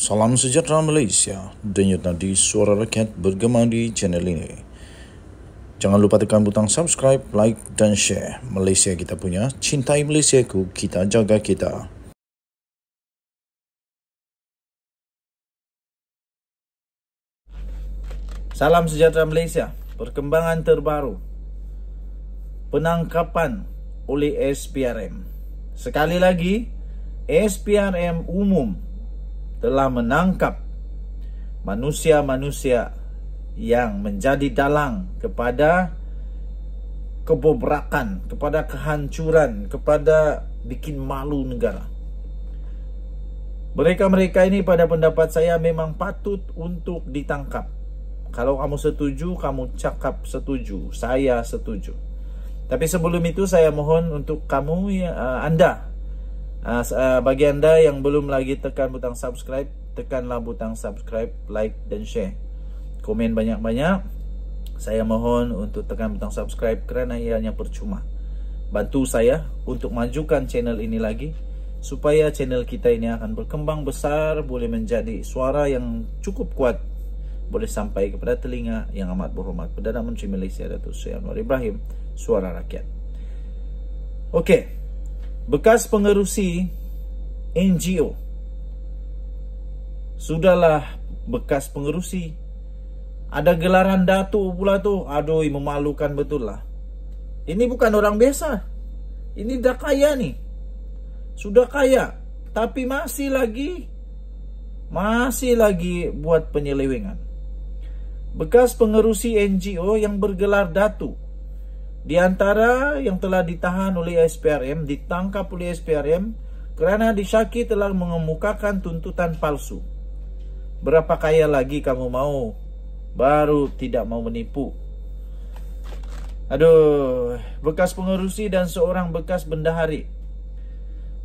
Salam sejahtera Malaysia. Denyut nadi suara rakyat bergema di channel ini. Jangan lupa tekan butang subscribe, like dan share. Malaysia kita punya, cintai Malaysia ku, kita jaga kita. Salam sejahtera Malaysia. Perkembangan terbaru. Penangkapan oleh SPRM. Sekali lagi, SPRM umum telah menangkap manusia-manusia yang menjadi dalang kepada kebobrakan, kepada kehancuran, kepada bikin malu negara. Mereka-mereka ini pada pendapat saya memang patut untuk ditangkap. Kalau kamu setuju, kamu cakap setuju. Saya setuju. Tapi sebelum itu saya mohon untuk kamu ya, anda uh, uh, bagi anda yang belum lagi tekan butang subscribe, tekanlah butang subscribe, like dan share. Komen banyak-banyak. Saya mohon untuk tekan butang subscribe kerana ianya percuma. Bantu saya untuk majukan channel ini lagi supaya channel kita ini akan berkembang besar, boleh menjadi suara yang cukup kuat boleh sampai kepada telinga yang amat berhormat Perdana Menteri Malaysia Datuk Seri Anwar Ibrahim suara rakyat. Okey. Bekas pengerusi NGO. Sudahlah bekas pengerusi. Ada gelaran datuk pula tu. Aduh, memalukan betul lah. Ini bukan orang biasa. Ini dah kaya ni. Sudah kaya. Tapi masih lagi masih lagi buat penyelewengan. Bekas pengerusi NGO yang bergelar Datu di antara yang telah ditahan oleh SPRM ditangkap oleh SPRM kerana disyaki telah mengemukakan tuntutan palsu. Berapa kaya lagi kamu mau? Baru tidak mau menipu. Aduh, bekas pengerusi dan seorang bekas bendahari.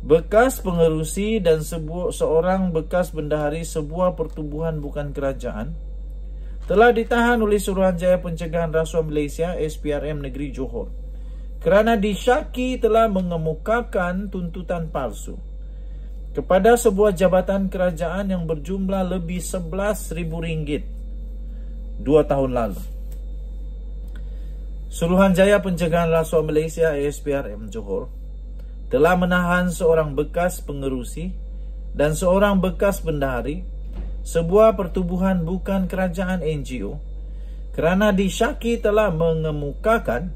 Bekas pengerusi dan sebuah, seorang bekas bendahari sebuah pertubuhan bukan kerajaan telah ditahan oleh Suruhanjaya Pencegahan Rasuah Malaysia SPRM Negeri Johor kerana disyaki telah mengemukakan tuntutan palsu kepada sebuah jabatan kerajaan yang berjumlah lebih RM11,000 dua tahun lalu. Suruhanjaya Pencegahan Rasuah Malaysia SPRM Johor telah menahan seorang bekas pengerusi dan seorang bekas bendahari sebuah pertubuhan bukan kerajaan NGO kerana disyaki telah mengemukakan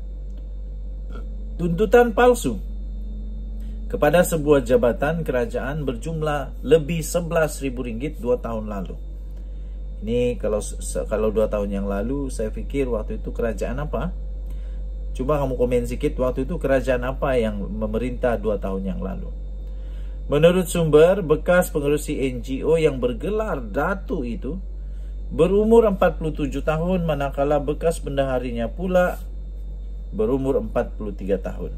tuntutan palsu kepada sebuah jabatan kerajaan berjumlah lebih RM11,000 dua tahun lalu. Ini kalau kalau dua tahun yang lalu saya fikir waktu itu kerajaan apa? Cuba kamu komen sikit waktu itu kerajaan apa yang memerintah dua tahun yang lalu. Menurut sumber, bekas pengerusi NGO yang bergelar Datu itu berumur 47 tahun manakala bekas bendaharinya pula berumur 43 tahun.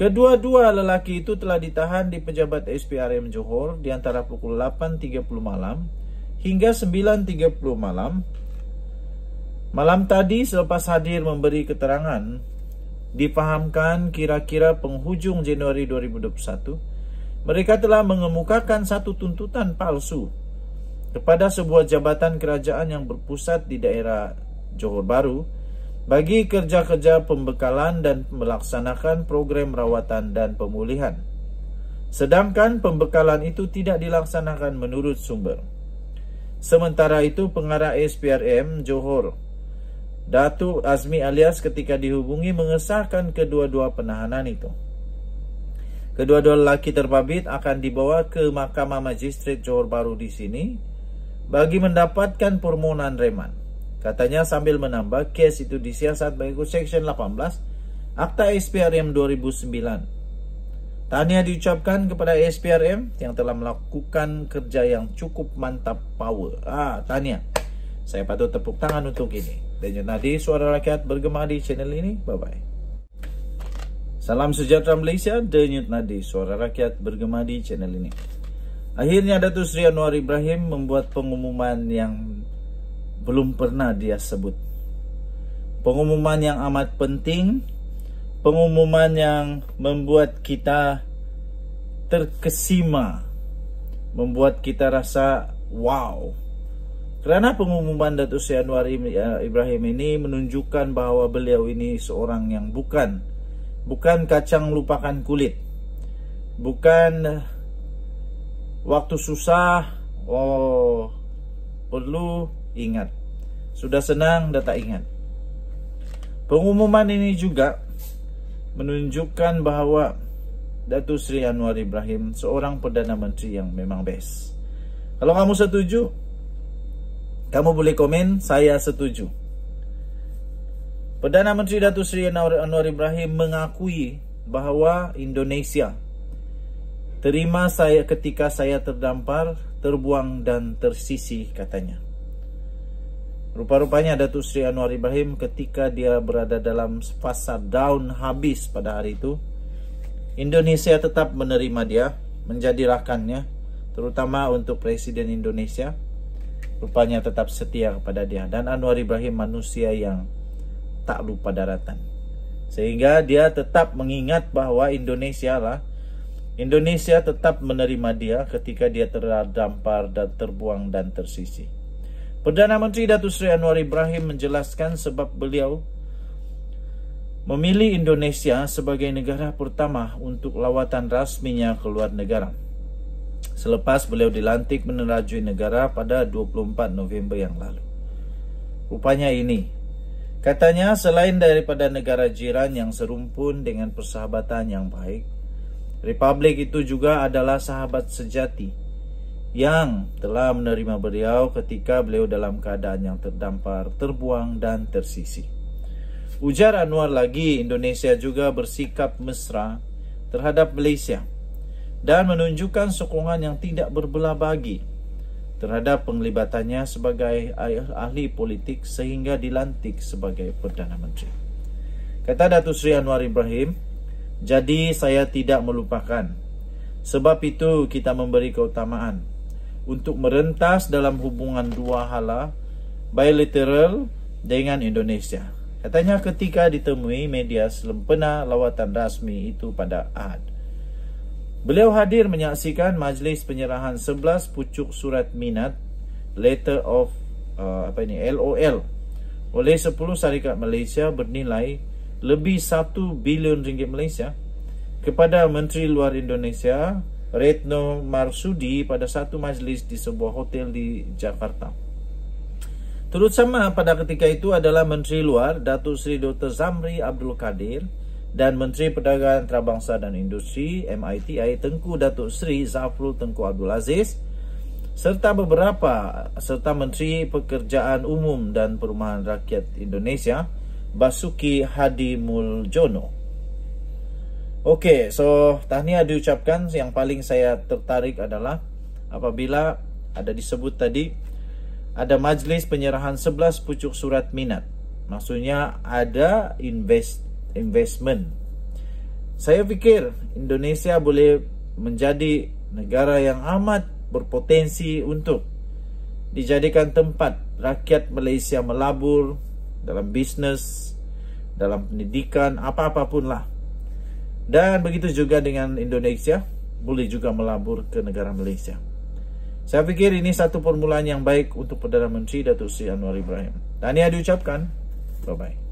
Kedua-dua lelaki itu telah ditahan di pejabat SPRM Johor di antara pukul 8.30 malam hingga 9.30 malam. Malam tadi selepas hadir memberi keterangan, dipahamkan kira-kira penghujung Januari 2021, mereka telah mengemukakan satu tuntutan palsu kepada sebuah jabatan kerajaan yang berpusat di daerah Johor Baru bagi kerja-kerja pembekalan dan melaksanakan program rawatan dan pemulihan. Sedangkan pembekalan itu tidak dilaksanakan menurut sumber. Sementara itu pengarah SPRM Johor Datu Azmi alias ketika dihubungi mengesahkan kedua-dua penahanan itu. Kedua-dua lelaki terbabit akan dibawa ke Mahkamah Magistrat Johor Bahru di sini bagi mendapatkan permohonan reman. Katanya sambil menambah kes itu disiasat mengikut Seksyen 18 Akta SPRM 2009. Tanya diucapkan kepada SPRM yang telah melakukan kerja yang cukup mantap power. Ah, tanya. Saya patut tepuk tangan untuk ini. Dan Nadi, suara rakyat bergema di channel ini. Bye-bye. Salam sejahtera Malaysia, denyut nadi suara rakyat bergema di channel ini. Akhirnya Datuk Seri Anwar Ibrahim membuat pengumuman yang belum pernah dia sebut. Pengumuman yang amat penting, pengumuman yang membuat kita terkesima membuat kita rasa wow. Kerana pengumuman Datuk Seri Anwar eh, Ibrahim ini menunjukkan bahawa beliau ini seorang yang bukan bukan kacang lupakan kulit. Bukan waktu susah oh perlu ingat. Sudah senang dah tak ingat. Pengumuman ini juga menunjukkan bahawa Datuk Seri Anwar Ibrahim seorang Perdana Menteri yang memang best. Kalau kamu setuju, kamu boleh komen saya setuju. Perdana Menteri Datuk Seri Anwar Ibrahim mengakui bahawa Indonesia terima saya ketika saya terdampar, terbuang dan tersisih katanya. Rupa-rupanya Datuk Seri Anwar Ibrahim ketika dia berada dalam fasa down habis pada hari itu, Indonesia tetap menerima dia menjadi rakannya, terutama untuk Presiden Indonesia rupanya tetap setia kepada dia dan Anwar Ibrahim manusia yang tak lupa daratan. Sehingga dia tetap mengingat bahawa Indonesia lah Indonesia tetap menerima dia ketika dia terdampar dan terbuang dan tersisi. Perdana Menteri Datuk Seri Anwar Ibrahim menjelaskan sebab beliau memilih Indonesia sebagai negara pertama untuk lawatan rasminya ke luar negara. Selepas beliau dilantik menerajui negara pada 24 November yang lalu. Rupanya ini, katanya selain daripada negara jiran yang serumpun dengan persahabatan yang baik, Republik itu juga adalah sahabat sejati yang telah menerima beliau ketika beliau dalam keadaan yang terdampar, terbuang dan tersisi. Ujar Anwar lagi, Indonesia juga bersikap mesra terhadap Malaysia dan menunjukkan sokongan yang tidak berbelah bagi terhadap penglibatannya sebagai ahli politik sehingga dilantik sebagai Perdana Menteri. Kata Datuk Seri Anwar Ibrahim, jadi saya tidak melupakan. Sebab itu kita memberi keutamaan untuk merentas dalam hubungan dua hala bilateral dengan Indonesia. Katanya ketika ditemui media selempena lawatan rasmi itu pada Ahad. Beliau hadir menyaksikan majlis penyerahan 11 pucuk surat minat letter of uh, apa ini LOL oleh 10 syarikat Malaysia bernilai lebih 1 bilion ringgit Malaysia kepada Menteri Luar Indonesia Retno Marsudi pada satu majlis di sebuah hotel di Jakarta. Turut sama pada ketika itu adalah Menteri Luar Datuk Seri Dr. Zamri Abdul Kadir dan Menteri Perdagangan Antarabangsa dan Industri MITI Tengku Datuk Seri Zafrul Tengku Abdul Aziz serta beberapa serta Menteri Pekerjaan Umum dan Perumahan Rakyat Indonesia Basuki Hadi Muljono. Okey, so tahniah diucapkan yang paling saya tertarik adalah apabila ada disebut tadi ada majlis penyerahan 11 pucuk surat minat. Maksudnya ada invest investment. Saya fikir Indonesia boleh menjadi negara yang amat berpotensi untuk dijadikan tempat rakyat Malaysia melabur dalam bisnes, dalam pendidikan, apa-apapun lah. Dan begitu juga dengan Indonesia, boleh juga melabur ke negara Malaysia. Saya fikir ini satu permulaan yang baik untuk Perdana Menteri Datuk Seri Anwar Ibrahim. Tahniah diucapkan. Bye-bye.